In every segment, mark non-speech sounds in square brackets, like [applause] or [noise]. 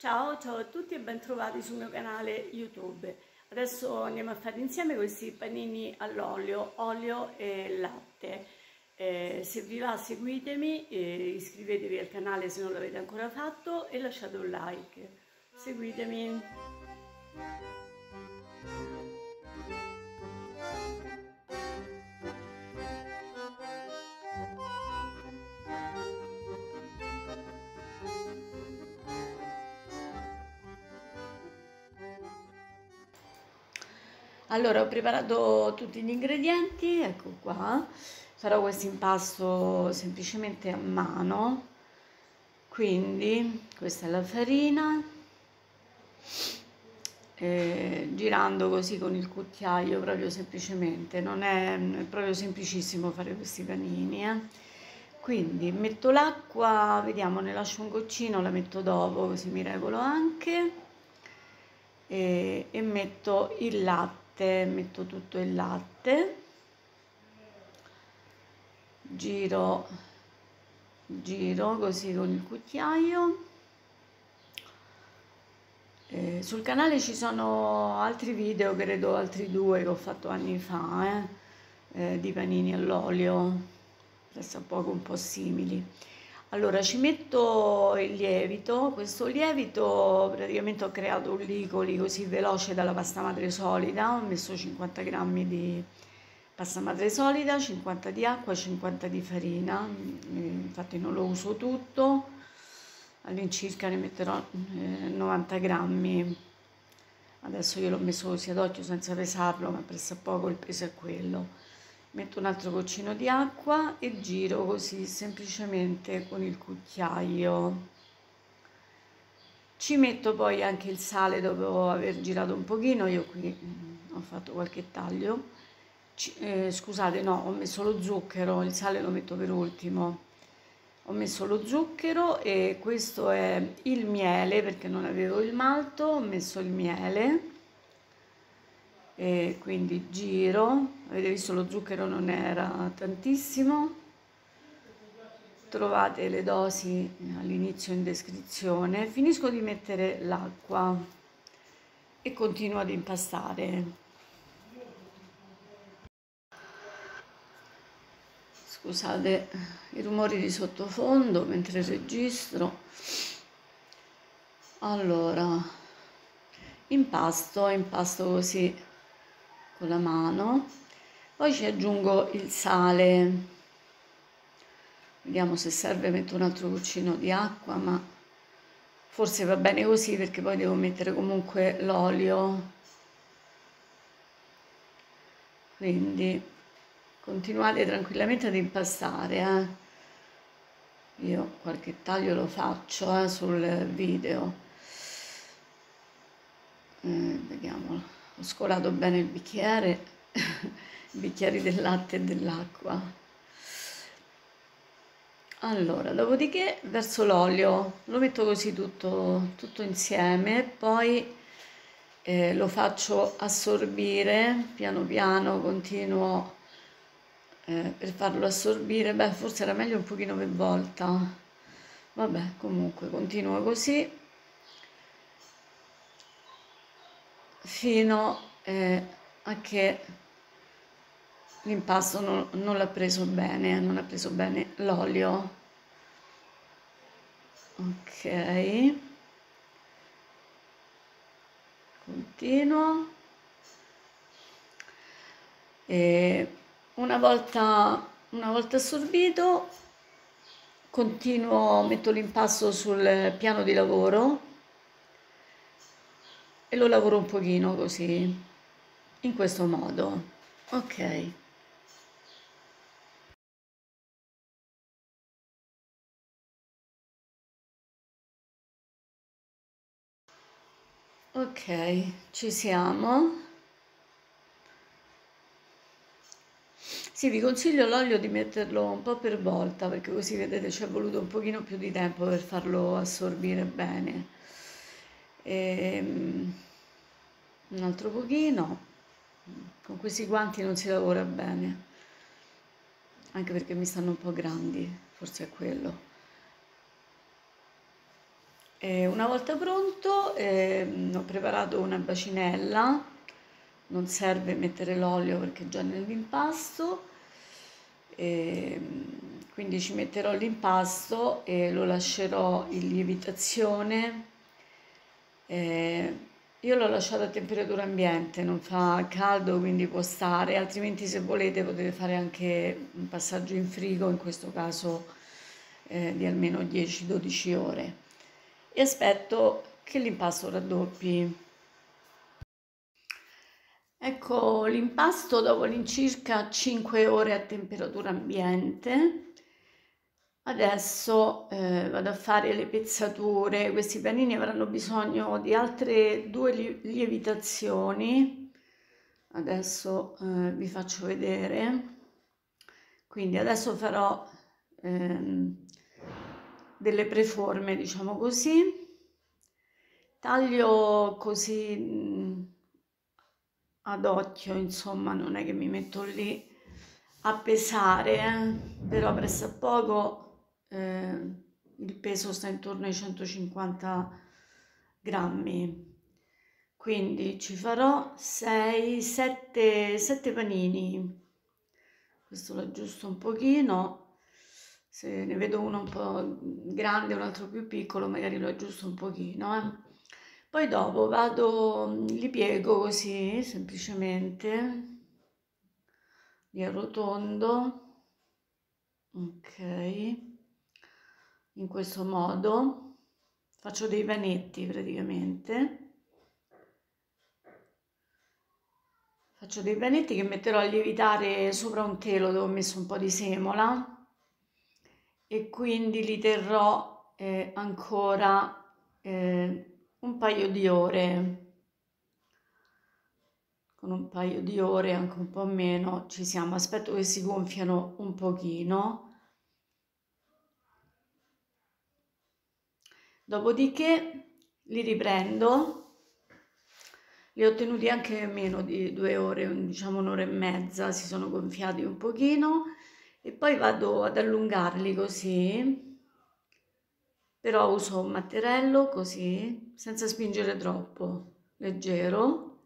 Ciao, ciao a tutti e bentrovati sul mio canale YouTube. Adesso andiamo a fare insieme questi panini all'olio, olio e latte. Eh, se vi va seguitemi, eh, iscrivetevi al canale se non l'avete ancora fatto e lasciate un like. Seguitemi. Allora, ho preparato tutti gli ingredienti, ecco qua. Farò questo impasto semplicemente a mano. Quindi, questa è la farina. Eh, girando così con il cucchiaio, proprio semplicemente. Non è, è proprio semplicissimo fare questi panini, eh. Quindi metto l'acqua, vediamo, ne lascio un goccino, la metto dopo, così mi regolo anche. E, e metto il latte latte metto tutto il latte giro giro così con il cucchiaio. Eh, sul canale ci sono altri video credo altri due che ho fatto anni fa eh, eh, di panini all'olio presso poco un po' simili allora ci metto il lievito, questo lievito praticamente ho creato un licoli così veloce dalla pasta madre solida, ho messo 50 grammi di pasta madre solida, 50 di acqua, 50 di farina, infatti non lo uso tutto, all'incirca ne metterò 90 eh, grammi, adesso io l'ho messo così ad occhio senza pesarlo ma presso poco il peso è quello metto un altro goccino di acqua e giro così semplicemente con il cucchiaio. Ci metto poi anche il sale dopo aver girato un pochino io qui mm, ho fatto qualche taglio. Ci, eh, scusate no ho messo lo zucchero il sale lo metto per ultimo. Ho messo lo zucchero e questo è il miele perché non avevo il malto ho messo il miele e quindi giro, avete visto lo zucchero non era tantissimo, trovate le dosi all'inizio in descrizione, finisco di mettere l'acqua e continuo ad impastare. Scusate i rumori di sottofondo mentre registro. Allora, impasto, impasto così con la mano. Poi ci aggiungo il sale. Vediamo se serve metto un altro goccino di acqua ma forse va bene così perché poi devo mettere comunque l'olio. Quindi continuate tranquillamente ad impastare eh. io qualche taglio lo faccio eh, sul video. Eh, vediamolo ho scolato bene il bicchiere, [laughs] i bicchieri del latte e dell'acqua. Allora, dopodiché verso l'olio, lo metto così tutto, tutto insieme, poi eh, lo faccio assorbire piano piano, continuo eh, per farlo assorbire, beh forse era meglio un pochino per volta, vabbè comunque continuo così fino eh, a che l'impasto non, non l'ha preso bene, non ha preso bene l'olio. Ok. Continuo. E una volta, una volta assorbito, continuo, metto l'impasto sul piano di lavoro e lo lavoro un pochino così, in questo modo. Ok. Ok, ci siamo. Sì, vi consiglio l'olio di metterlo un po' per volta perché così vedete ci è voluto un pochino più di tempo per farlo assorbire bene e, ehm, un altro pochino. Con questi guanti non si lavora bene. Anche perché mi stanno un po' grandi forse è quello. E una volta pronto eh, ho preparato una bacinella, non serve mettere l'olio perché è già nell'impasto, e, quindi ci metterò l'impasto e lo lascerò in lievitazione. E, io l'ho lasciato a temperatura ambiente, non fa caldo quindi può stare, altrimenti se volete potete fare anche un passaggio in frigo, in questo caso eh, di almeno 10-12 ore. E aspetto che l'impasto raddoppi. Ecco l'impasto dopo all'incirca 5 ore a temperatura ambiente Adesso eh, vado a fare le pezzature, questi panini avranno bisogno di altre due lievitazioni, adesso eh, vi faccio vedere, quindi adesso farò ehm, delle preforme, diciamo così, taglio così mm, ad occhio, insomma non è che mi metto lì a pesare, eh, però presso a poco eh, il peso sta intorno ai 150 grammi. Quindi ci farò 6 7 7 panini. Questo lo aggiusto un pochino. Se ne vedo uno un po' grande un altro più piccolo magari lo aggiusto un pochino eh. poi dopo vado li piego così semplicemente. Li arrotondo. Ok in questo modo. Faccio dei vanetti praticamente. Faccio dei vanetti che metterò a lievitare sopra un telo dove ho messo un po' di semola. E quindi li terrò eh, ancora eh, un paio di ore. Con un paio di ore anche un po' meno ci siamo. Aspetto che si gonfiano un pochino Dopodiché li riprendo, li ho tenuti anche meno di due ore, diciamo un'ora e mezza, si sono gonfiati un pochino. E poi vado ad allungarli così, però uso un matterello così, senza spingere troppo, leggero,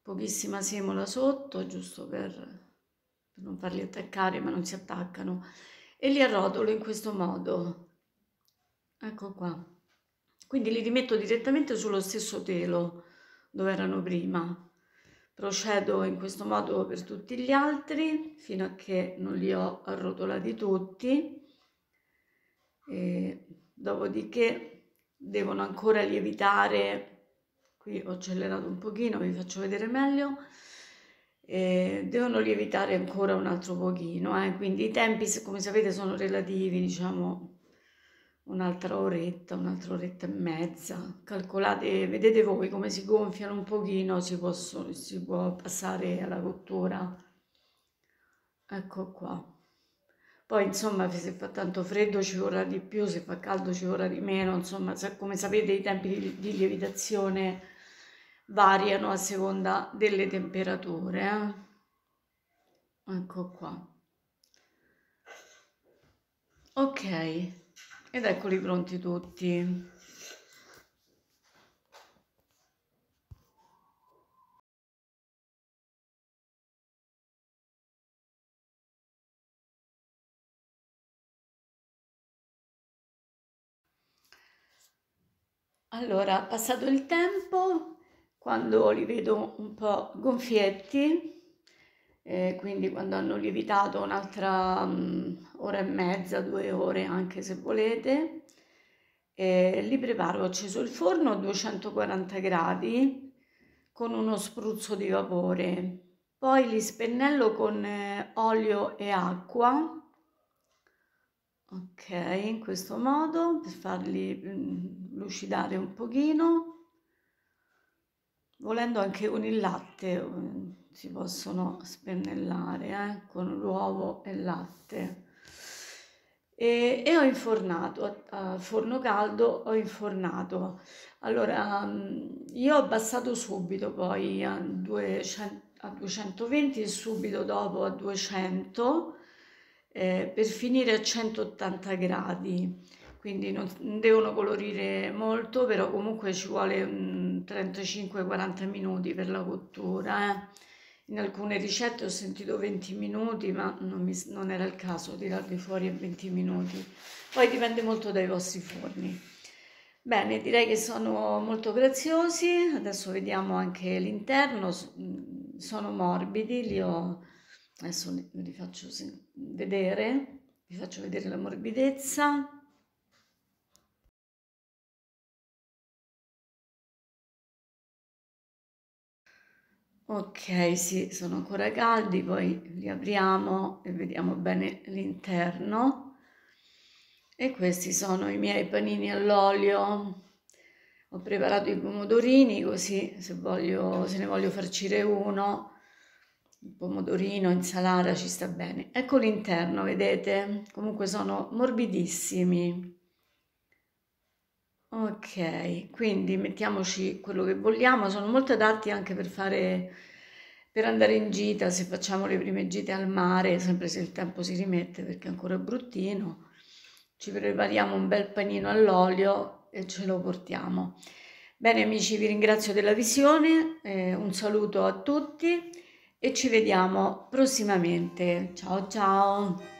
pochissima semola sotto, giusto per, per non farli attaccare ma non si attaccano, e li arrotolo in questo modo ecco qua. Quindi li rimetto direttamente sullo stesso telo dove erano prima. Procedo in questo modo per tutti gli altri fino a che non li ho arrotolati tutti. E dopodiché devono ancora lievitare. Qui ho accelerato un pochino vi faccio vedere meglio. E devono lievitare ancora un altro pochino eh? quindi i tempi come sapete sono relativi diciamo un'altra oretta, un'altra oretta e mezza. Calcolate, vedete voi come si gonfiano un pochino, si, posso, si può passare alla cottura. Ecco qua. Poi insomma se fa tanto freddo ci vorrà di più, se fa caldo ci vorrà di meno, insomma come sapete i tempi di, di lievitazione variano a seconda delle temperature. Eh? Ecco qua. Ok. Ed eccoli pronti tutti. Allora, passato il tempo, quando li vedo un po' gonfietti, eh, quindi quando hanno lievitato un'altra um, ora e mezza, due ore anche se volete, eh, li preparo, ho acceso il forno a 240 gradi con uno spruzzo di vapore, poi li spennello con eh, olio e acqua, ok, in questo modo per farli mm, lucidare un pochino, volendo anche con il latte mm, si possono spennellare eh, con l'uovo e il latte e, e, ho infornato a, forno caldo ho infornato allora mm, io ho abbassato subito poi a, 200, a 220 e subito dopo a 200 eh, per finire a 180 gradi quindi non devono colorire molto, però comunque ci vuole 35-40 minuti per la cottura. Eh. In alcune ricette ho sentito 20 minuti, ma non, mi, non era il caso di tirarli fuori a 20 minuti. Poi dipende molto dai vostri forni. Bene, direi che sono molto graziosi. Adesso vediamo anche l'interno. Sono morbidi, li ho... Adesso li faccio vedere, vi faccio vedere la morbidezza. Ok, sì, sono ancora caldi, poi li apriamo e vediamo bene l'interno. E questi sono i miei panini all'olio. Ho preparato i pomodorini così se, voglio, se ne voglio farcire uno, il pomodorino, insalata, ci sta bene. Ecco l'interno, vedete? Comunque sono morbidissimi. Ok, quindi mettiamoci quello che vogliamo, sono molto adatti anche per fare, per andare in gita, se facciamo le prime gite al mare, sempre se il tempo si rimette perché è ancora bruttino, ci prepariamo un bel panino all'olio e ce lo portiamo. Bene amici, vi ringrazio della visione, eh, un saluto a tutti e ci vediamo prossimamente. Ciao ciao!